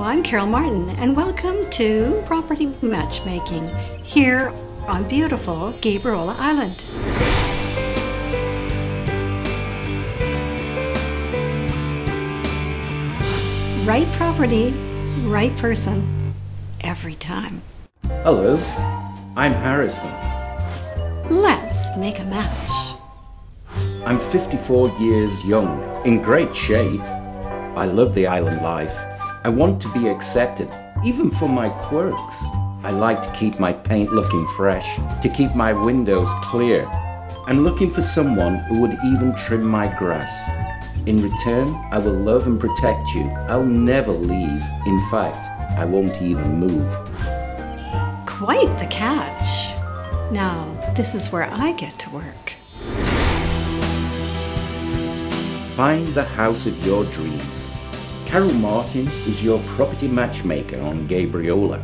Hello, I'm Carol Martin, and welcome to Property Matchmaking here on beautiful Gabriola Island. Right property, right person, every time. Hello, I'm Harrison. Let's make a match. I'm 54 years young, in great shape. I love the island life. I want to be accepted, even for my quirks. I like to keep my paint looking fresh, to keep my windows clear. I'm looking for someone who would even trim my grass. In return, I will love and protect you. I'll never leave. In fact, I won't even move. Quite the catch. Now, this is where I get to work. Find the house of your dreams. Carol Martin is your property matchmaker on Gabriola.